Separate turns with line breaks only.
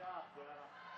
job, Dad.